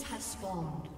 Have spawned.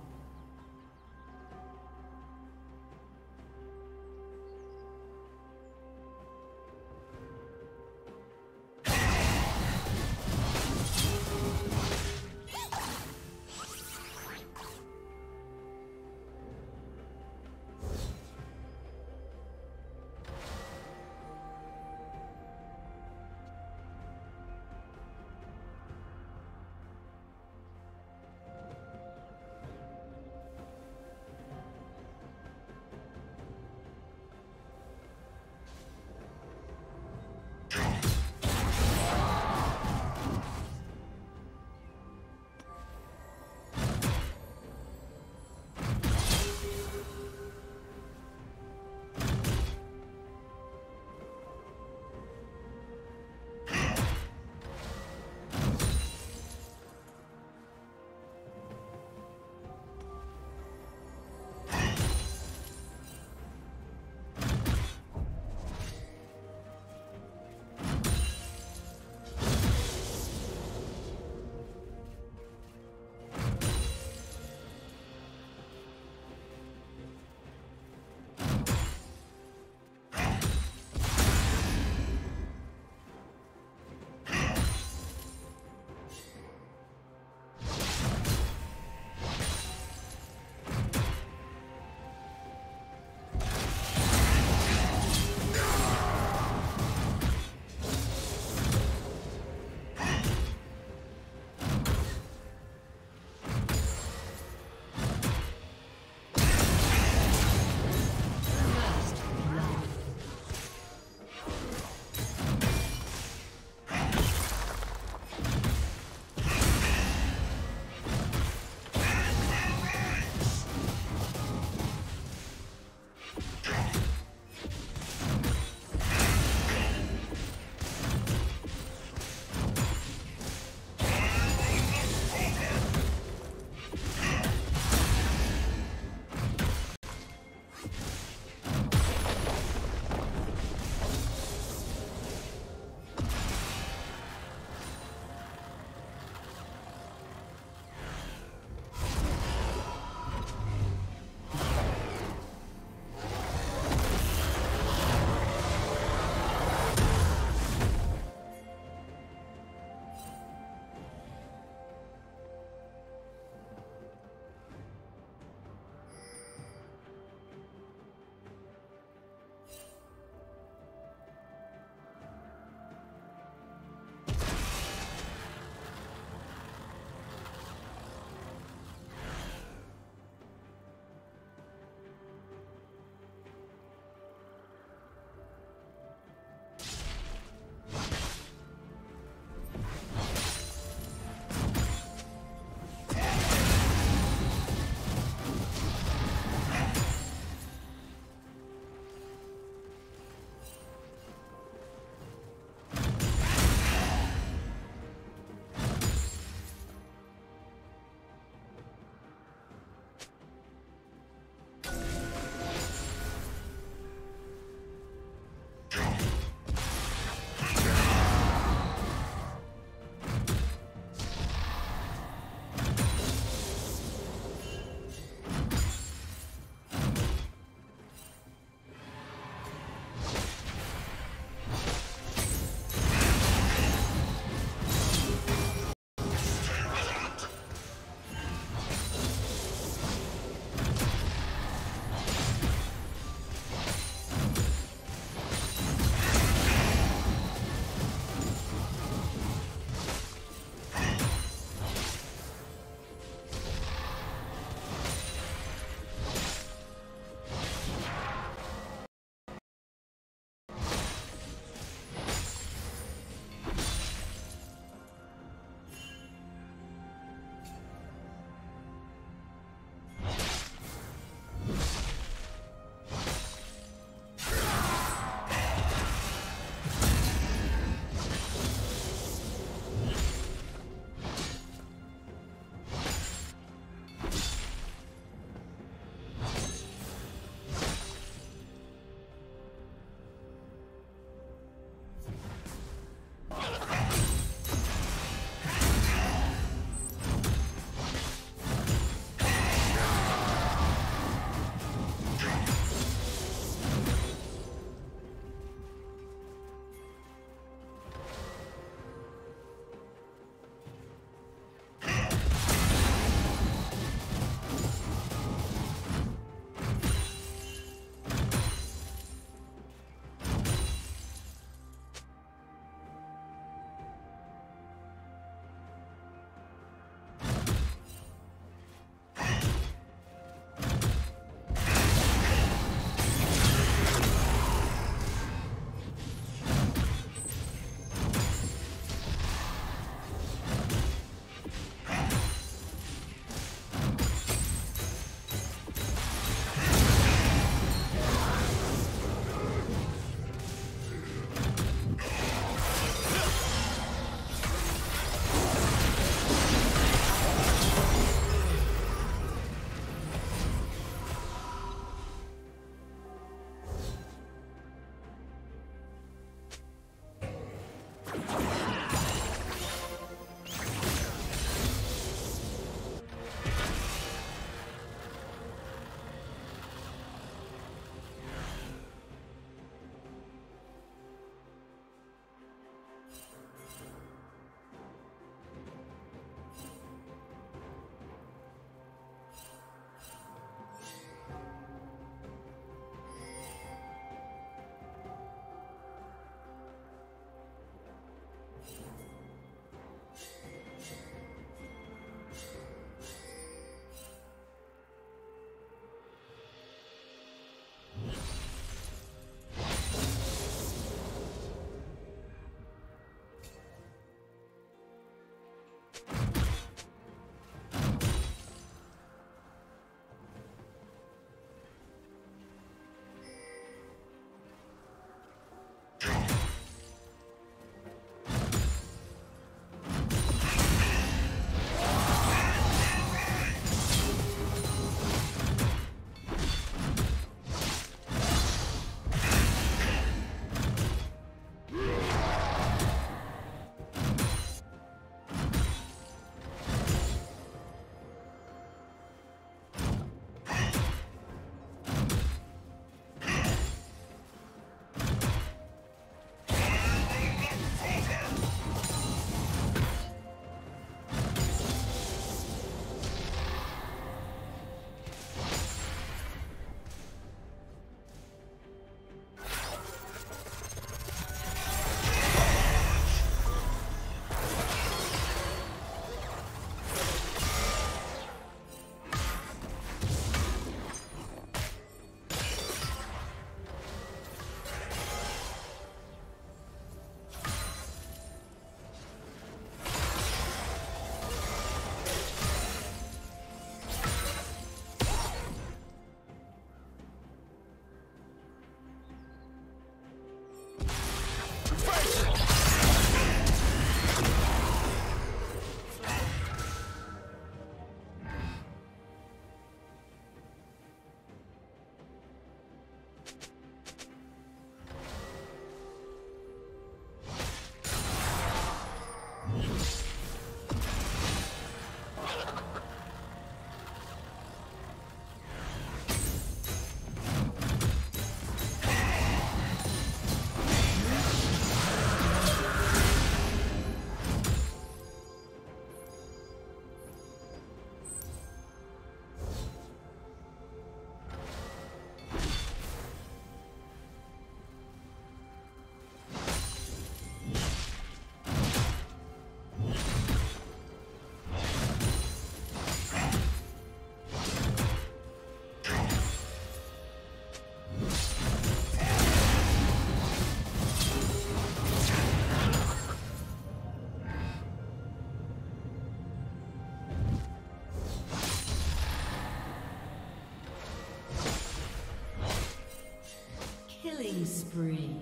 Spree.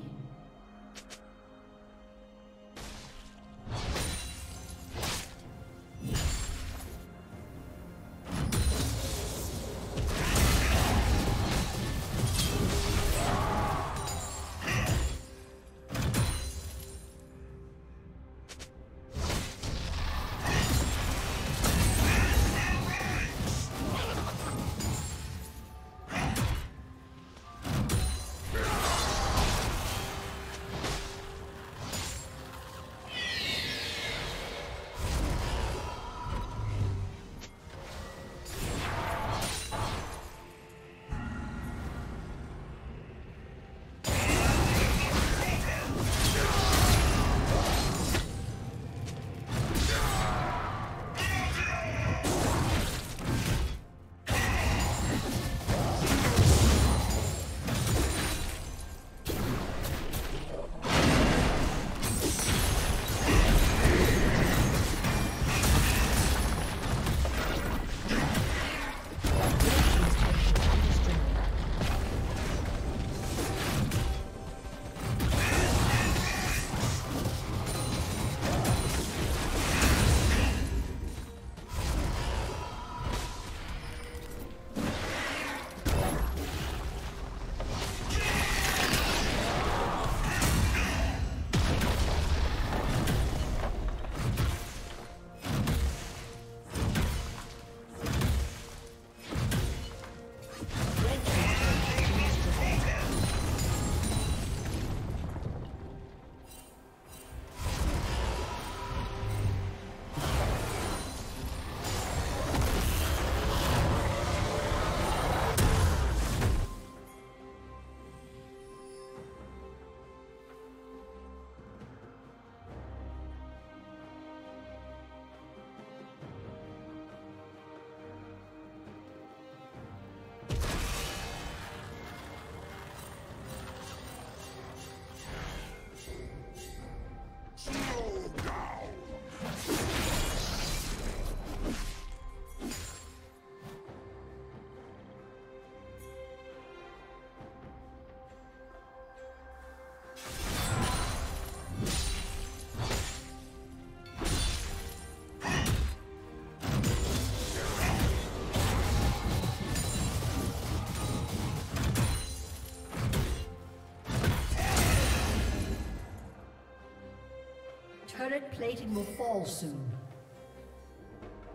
Plating will fall soon.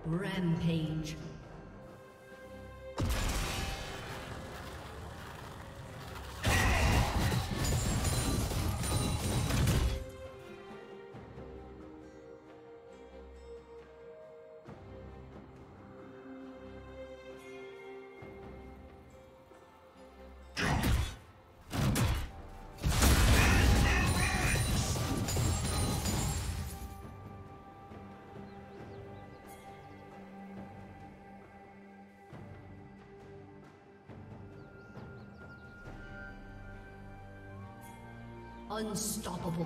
Rampage. Unstoppable.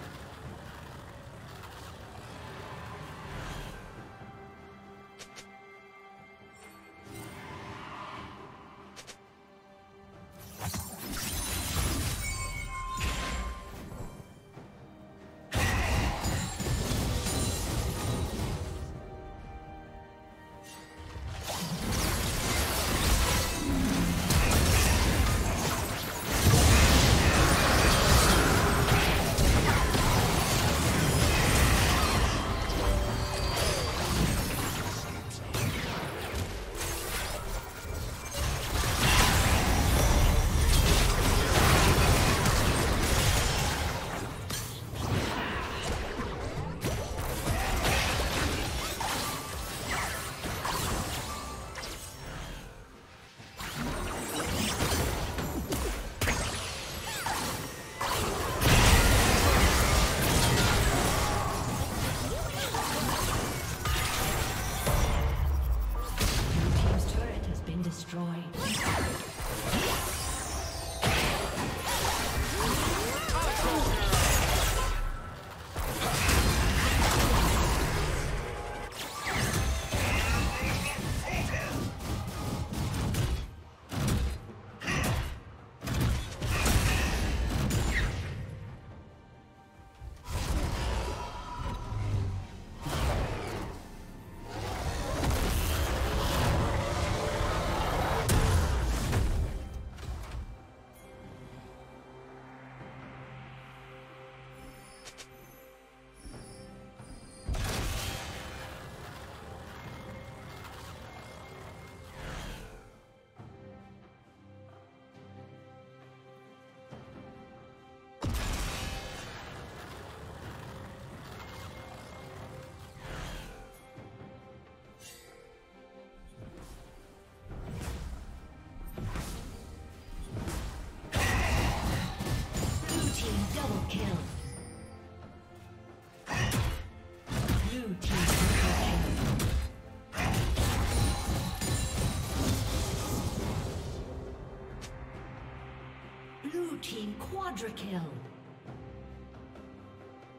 Team quadra kill.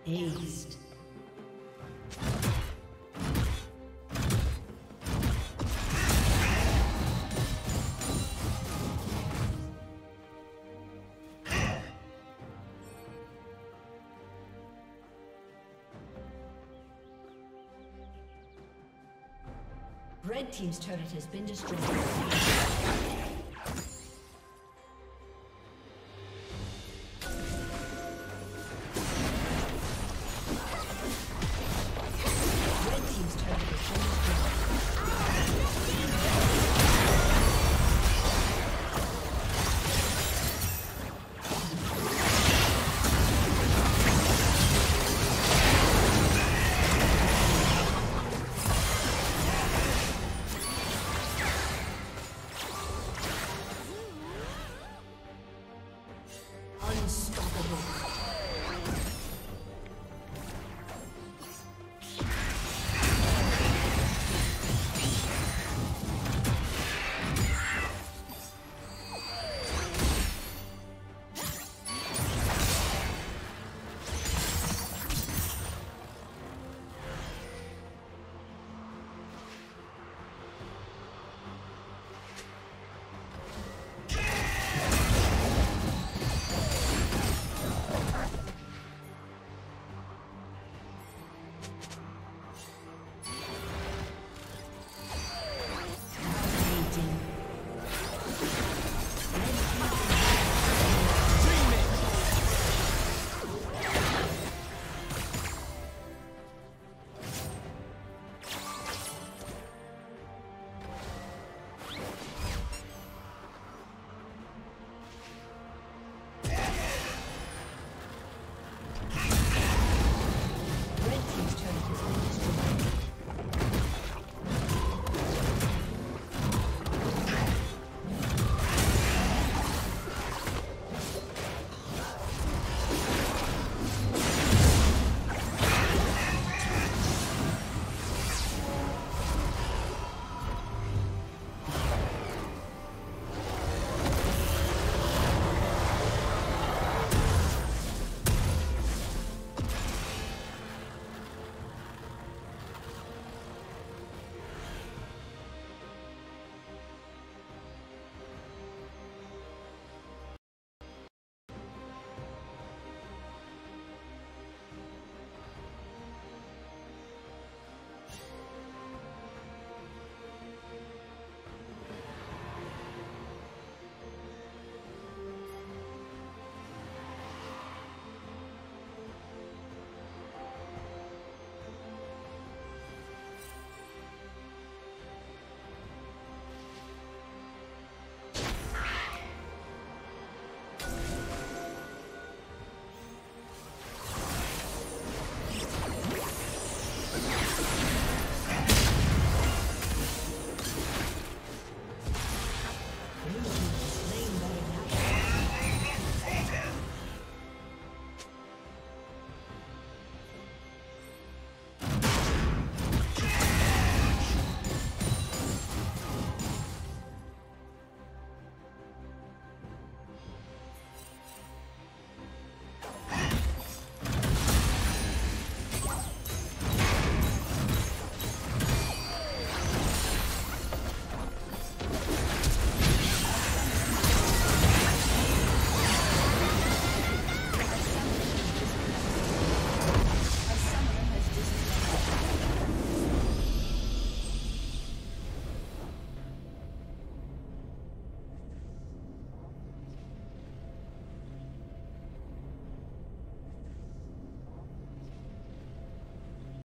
Aced. Red Team's turret has been destroyed.